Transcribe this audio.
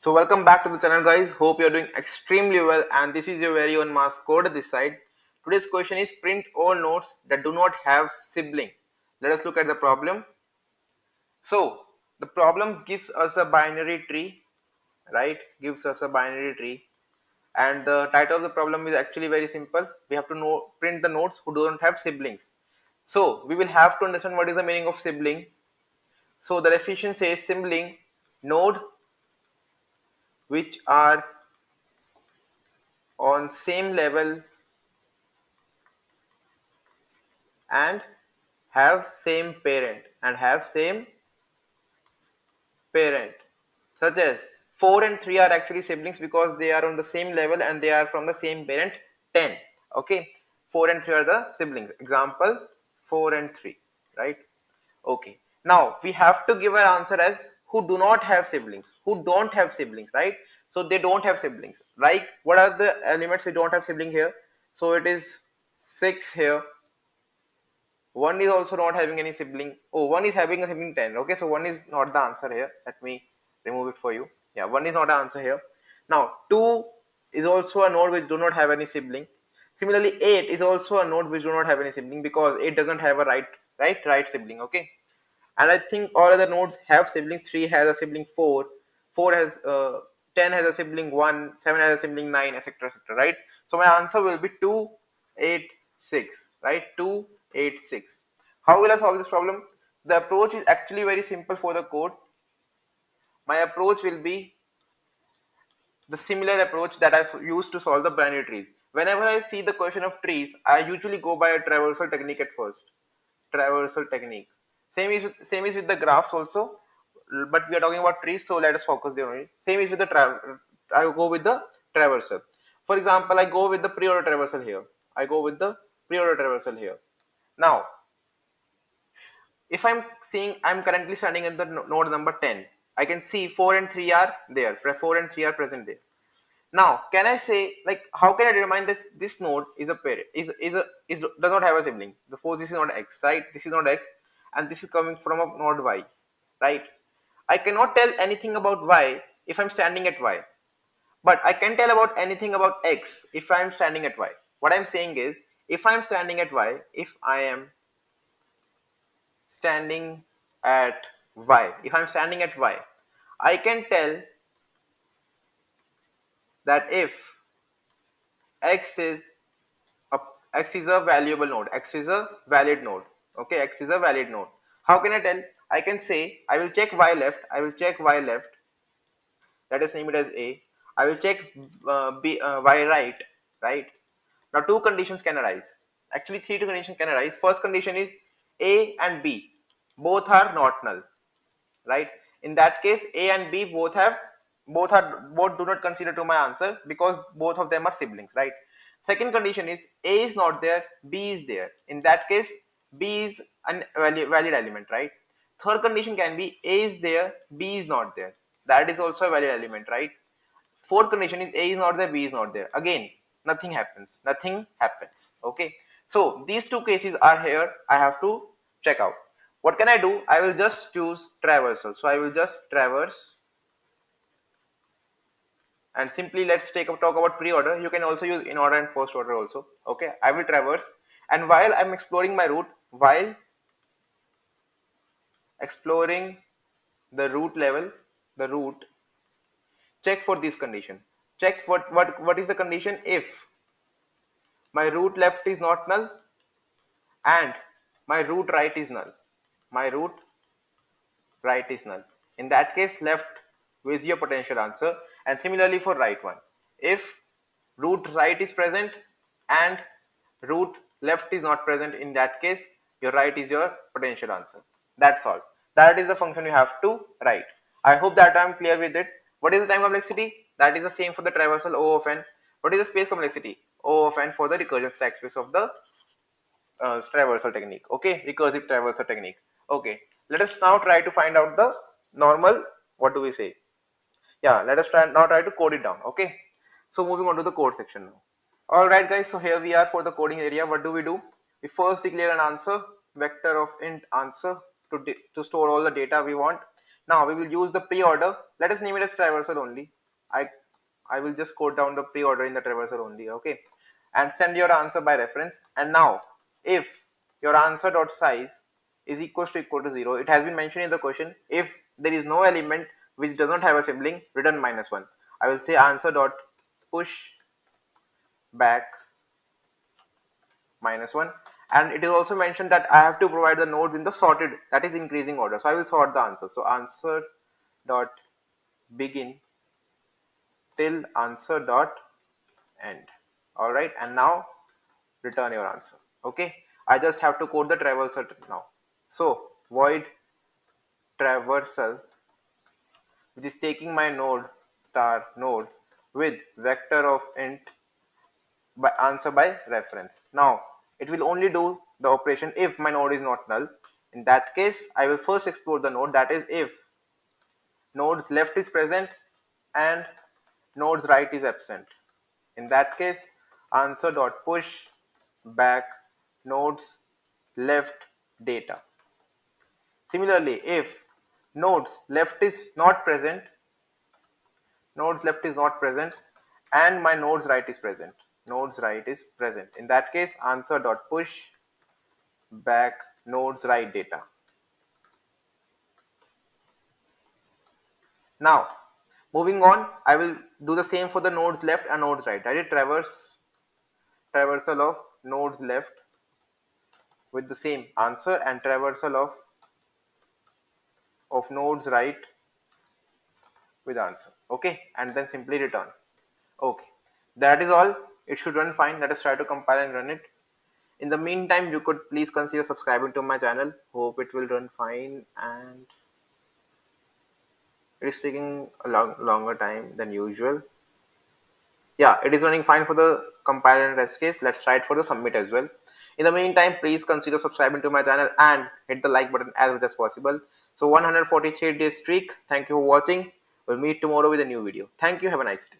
So welcome back to the channel guys. Hope you're doing extremely well and this is your very own mass code this side. Today's question is print all nodes that do not have sibling. Let us look at the problem. So the problem gives us a binary tree, right? Gives us a binary tree and the title of the problem is actually very simple. We have to know print the nodes who don't have siblings. So we will have to understand what is the meaning of sibling. So the definition says sibling node which are on same level and have same parent and have same parent such as 4 and 3 are actually siblings because they are on the same level and they are from the same parent 10 okay? 4 and 3 are the siblings. Example 4 and 3 right? Okay. Now we have to give an answer as who do not have siblings who don't have siblings right? So they don't have siblings. Like what are the elements we don't have sibling here? So it is 6 here. One is also not having any sibling. Oh one is having a sibling 10 okay so one is not the answer here. Let me remove it for you. Yeah one is not the answer here. Now 2 is also a node which do not have any sibling. Similarly 8 is also a node which do not have any sibling because it doesn't have a right right right sibling okay and I think all other nodes have siblings. 3 has a sibling 4 4 has uh, 10 has a sibling 1 7 has a sibling 9 etc etc right? So my answer will be 2 8 6 right? 2 8 6 how will I solve this problem? So the approach is actually very simple for the code. My approach will be the similar approach that I used to solve the binary trees. Whenever I see the question of trees I usually go by a traversal technique at first. Traversal technique same is with, same is with the graphs also, but we are talking about trees, so let us focus there only. Same is with the tra I go with the traversal. For example, I go with the pre-order traversal here. I go with the pre-order traversal here. Now, if I'm seeing I'm currently standing in the node number 10, I can see 4 and 3 are there. 4 and 3 are present there. Now, can I say like how can I determine this this node is a pair is is a is does not have a sibling. Suppose this is not x, right? This is not x and this is coming from a node y right? I cannot tell anything about y if i'm standing at y. But i can tell about anything about x if i'm standing at y. What i'm saying is if i'm standing at y if i am standing at y if i'm standing at y i can tell that if x is a x is a valuable node x is a valid node okay x is a valid node. How can i tell? I can say i will check y left i will check y left. Let us name it as a. I will check uh, b uh, y right right? Now two conditions can arise. Actually three two conditions can arise. First condition is a and b. Both are not null right? In that case a and b both have both are both do not consider to my answer because both of them are siblings right? Second condition is a is not there b is there. In that case b is a valid element right? Third condition can be a is there b is not there. That is also a valid element right? Fourth condition is a is not there b is not there. Again nothing happens. Nothing happens okay? So these two cases are here. I have to check out. What can i do? I will just choose traversal. So i will just traverse. And simply let's take a talk about pre-order. You can also use in order and post order also okay? I will traverse. And while i'm exploring my root while exploring the root level the root check for this condition. Check what what what is the condition if my root left is not null and my root right is null. My root right is null. In that case left is your potential answer. And similarly for right one if root right is present and root left is not present in that case your right is your potential answer. That's all. That is the function you have to write. I hope that i'm clear with it. What is the time complexity? That is the same for the traversal o of n. What is the space complexity? O of n for the recursion stack space of the uh, traversal technique. Okay? Recursive traversal technique. Okay. Let us now try to find out the normal what do we say? Yeah let us try now try to code it down. Okay? So moving on to the code section now. All right guys. So here we are for the coding area. What do we do we first declare an answer vector of int answer to, to store all the data we want. Now we will use the pre-order. Let us name it as traversal only. I i will just code down the pre-order in the traversal only okay? And send your answer by reference. And now if your answer dot size is equals to equal to 0 it has been mentioned in the question if there is no element which does not have a sibling return minus 1 i will say answer dot push back minus 1 and it is also mentioned that I have to provide the nodes in the sorted that is increasing order. So I will sort the answer. So answer dot begin till answer dot end. All right. And now return your answer. Okay. I just have to code the traversal now. So void traversal which is taking my node star node with vector of int by answer by reference. Now it will only do the operation if my node is not null. In that case I will first explore the node that is if nodes left is present and nodes right is absent. In that case answer dot push back nodes left data. Similarly if nodes left is not present nodes left is not present and my nodes right is present nodes right is present. In that case, answer dot push back nodes right data. Now, moving on, I will do the same for the nodes left and nodes right. I did traverse traversal of nodes left with the same answer and traversal of of nodes right with answer okay and then simply return okay that is all it should run fine. Let us try to compile and run it. In the meantime you could please consider subscribing to my channel. Hope it will run fine and it is taking a long longer time than usual. Yeah it is running fine for the compile and rest case. Let's try it for the submit as well. In the meantime please consider subscribing to my channel and hit the like button as much as possible. So 143 day streak. Thank you for watching. We'll meet tomorrow with a new video. Thank you. Have a nice day